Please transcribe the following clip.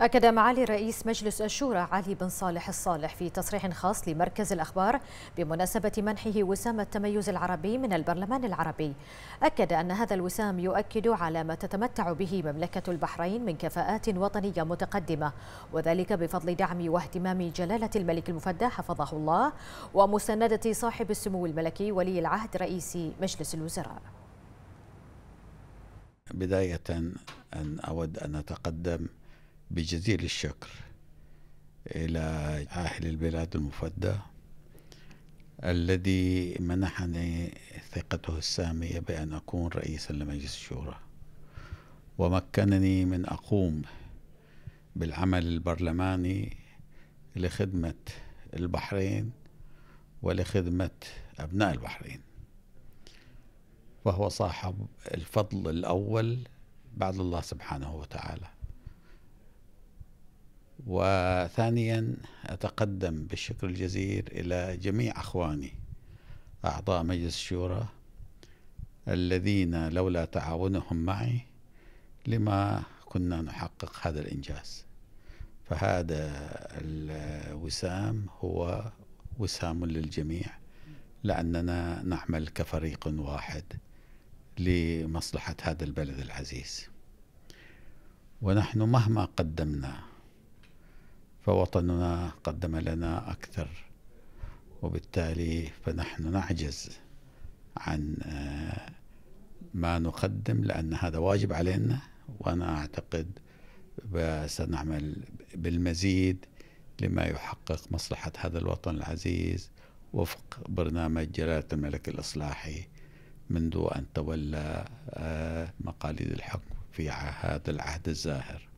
أكد معالي رئيس مجلس الشورى علي بن صالح الصالح في تصريح خاص لمركز الأخبار بمناسبة منحه وسام التميز العربي من البرلمان العربي. أكد أن هذا الوسام يؤكد على ما تتمتع به مملكة البحرين من كفاءات وطنية متقدمة وذلك بفضل دعم واهتمام جلالة الملك المفدى حفظه الله ومساندة صاحب السمو الملكي ولي العهد رئيس مجلس الوزراء. بداية أن أود أن أتقدم بجزيل الشكر إلى أهل البلاد المفدى الذي منحني ثقته السامية بأن أكون رئيسا لمجلس الشورى ومكنني من أقوم بالعمل البرلماني لخدمة البحرين ولخدمة أبناء البحرين. وهو صاحب الفضل الأول بعد الله سبحانه وتعالى. وثانيا أتقدم بالشكر الجزيل إلى جميع أخواني أعضاء مجلس الشورى الذين لولا تعاونهم معي لما كنا نحقق هذا الإنجاز. فهذا الوسام هو وسام للجميع لأننا نعمل كفريق واحد لمصلحة هذا البلد العزيز. ونحن مهما قدمنا فوطننا قدم لنا أكثر وبالتالي فنحن نعجز عن آه، ما نقدم لأن هذا واجب علينا وأنا أعتقد سنعمل بالمزيد لما يحقق مصلحة هذا الوطن العزيز وفق برنامج جلالة الملك الإصلاحي منذ أن تولى آه، مقاليد الحكم في هذا العهد الزاهر.